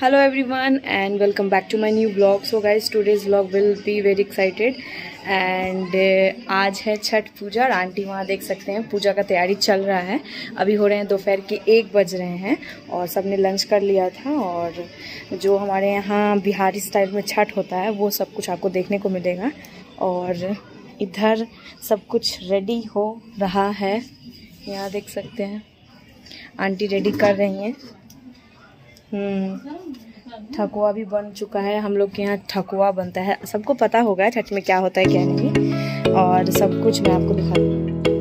Hello, everyone, and welcome back to my new vlog. So, guys, today's vlog will be very excited. And आज है छठ पूजा, और aunty वहाँ देख सकते हैं, पूजा का तैयारी चल रहा है। अभी हो रहे हैं दोपहर के एक बज रहे हैं, और सबने लंच कर लिया था, और जो हमारे यहाँ बिहारी स्टाइल में छठ होता है, वो सब कुछ आपको देखने को मिलेगा। और इधर सब कुछ रेडी हो रहा है। यहाँ देख सकते हैं, आंटी रेडी कर रही हैं। ठकुआ भी बन चुका है। हम लोग के यहाँ ठकुआ बनता है। सबको पता होगा छठ में क्या होता है, क्या नहीं। और सब कुछ मैं आपको दिखा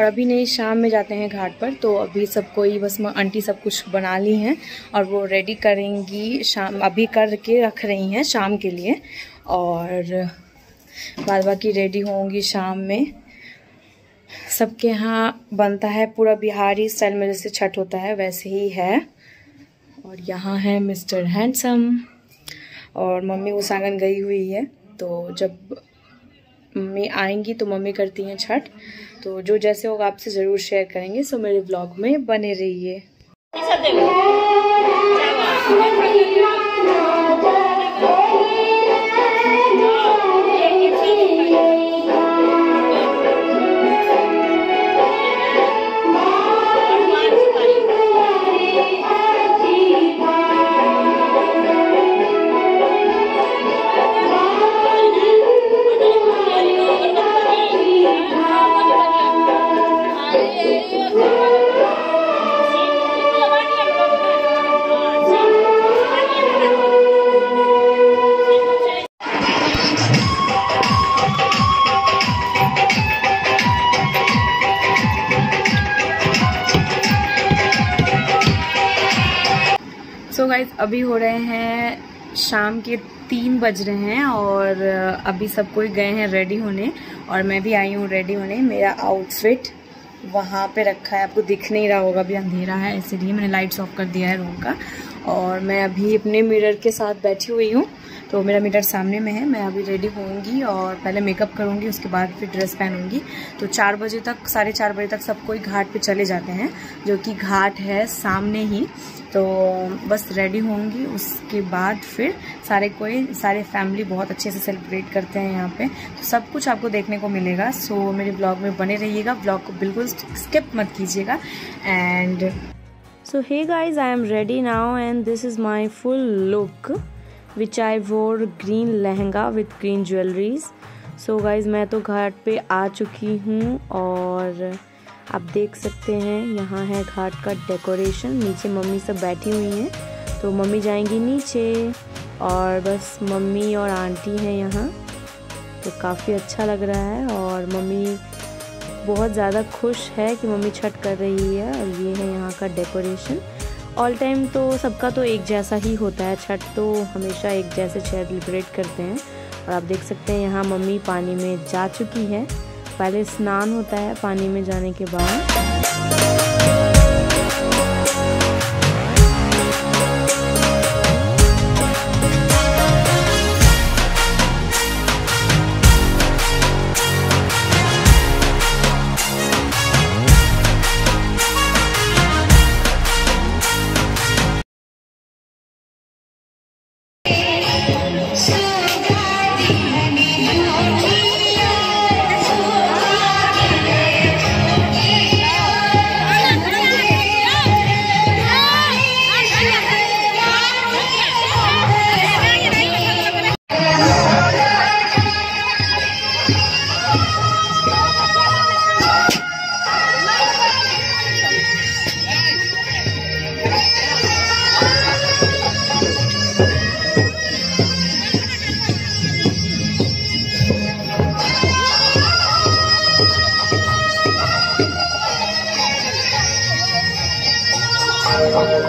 और अभी नहीं शाम में जाते हैं घाट पर तो अभी सब कोई बस आंटी सब कुछ बना ली हैं और वो रेडी करेंगी शाम, अभी करके रख रही हैं शाम के लिए और बाद बाकी रेडी होंगी शाम में। सबके यहाँ बनता है पूरा बिहारी स्टाइल में जैसे छठ होता है, वैसे ही है। और यहाँ है मिस्टर हैंडसम और मम्मी उसागन गई हुई है तो जब मम्मी आएँगी तो मम्मी करती हैं छठ। तो जो जैसे होगा आपसे ज़रूर शेयर करेंगे। सो मेरे ब्लॉग में बने रहिए। सो so गाइज़ अभी हो रहे हैं शाम के तीन बज रहे हैं और अभी सब कोई गए हैं रेडी होने और मैं भी आई हूँ रेडी होने। मेरा आउटफिट वहाँ पे रखा है। आपको दिख नहीं रहा होगा, अभी अंधेरा है, इसीलिए मैंने लाइट्स ऑफ़ कर दिया है रूम का। और मैं अभी अपने मिरर के साथ बैठी हुई हूँ। तो मेरा मिरर सामने में है, मैं अभी रेडी होंगी और पहले मेकअप करूँगी, उसके बाद फिर ड्रेस पहनूँगी। तो चार बजे तक, साढ़े चार बजे तक सब कोई घाट पे चले जाते हैं, जो कि घाट है सामने ही। तो बस रेडी होंगी उसके बाद फिर सारे कोई, सारे फैमिली बहुत अच्छे से सेलिब्रेट करते हैं यहाँ पे। तो सब कुछ आपको देखने को मिलेगा। सो मेरे ब्लॉग में बने रहिएगा। ब्लॉग को बिल्कुल स्किप मत कीजिएगा। And so hey guys I am ready now and this is my full look which I wore green lehenga with green jewelleries so guys मैं तो घाट पे आ चुकी हूँ और आप देख सकते हैं, यहाँ है घाट का डेकोरेशन नीचे मम्मी सब बैठी हुई हैं तो मम्मी जाएँगी नीचे और बस मम्मी और आंटी हैं यहाँ। तो काफ़ी अच्छा लग रहा है और मम्मी बहुत ज़्यादा खुश है कि मम्मी छठ कर रही है और ये का डेकोरेशन ऑल टाइम तो सबका तो एक जैसा ही होता है, छठ तो हमेशा एक जैसे सेलिब्रेट करते हैं। और आप देख सकते हैं यहाँ मम्मी पानी में जा चुकी है। पहले स्नान होता है पानी में जाने के बाद। Hello?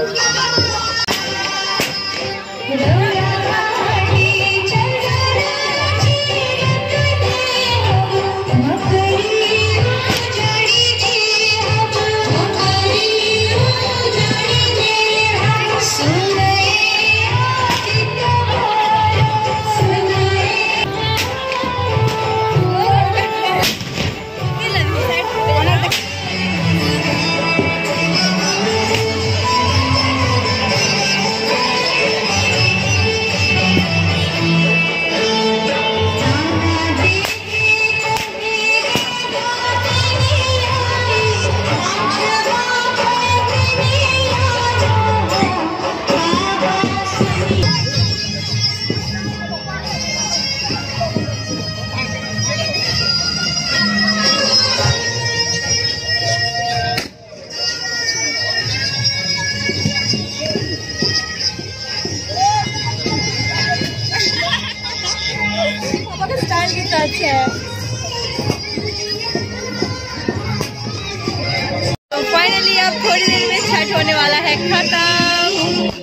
होने वाला है खत्म।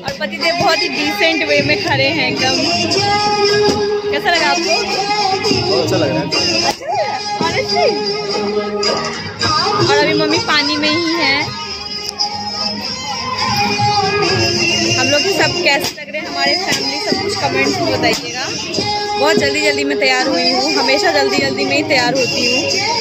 और पतिदेव बहुत ही डिसेंट वे में खड़े हैं एकदम। कैसा लगा आपको? अच्छा लग। रहा है और अभी मम्मी पानी में ही है। हम लोग सब कैसे लग रहे हैं? हमारे फैमिली सब कुछ कमेंट्स में बताइएगा। बहुत जल्दी जल्दी मैं तैयार हुई हूँ। हमेशा जल्दी जल्दी में ही तैयार होती हूँ।